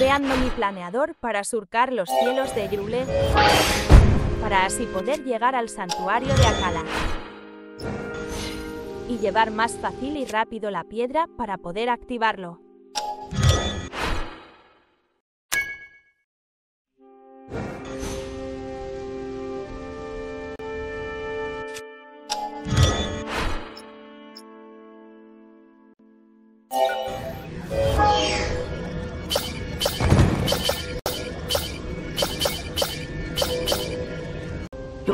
creando mi planeador para surcar los cielos de Yule, para así poder llegar al santuario de Akala. Y llevar más fácil y rápido la piedra para poder activarlo.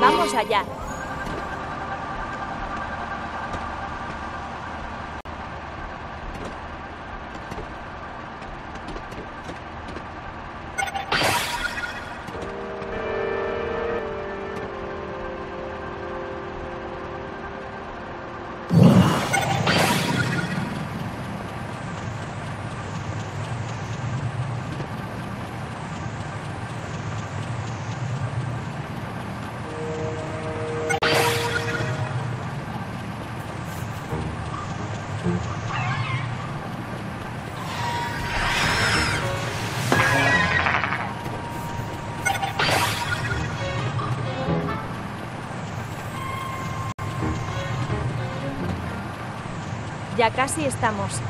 Vamos allá. Ya casi estamos.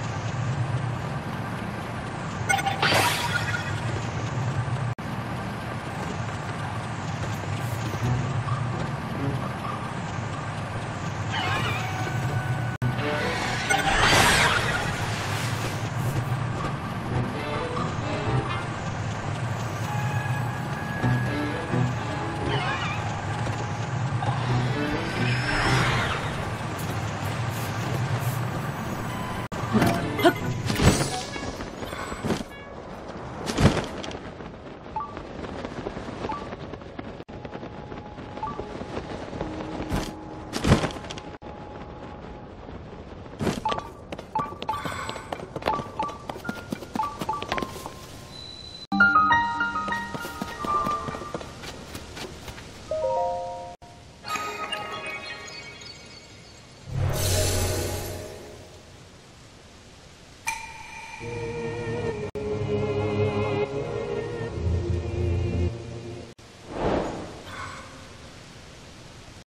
Yeah.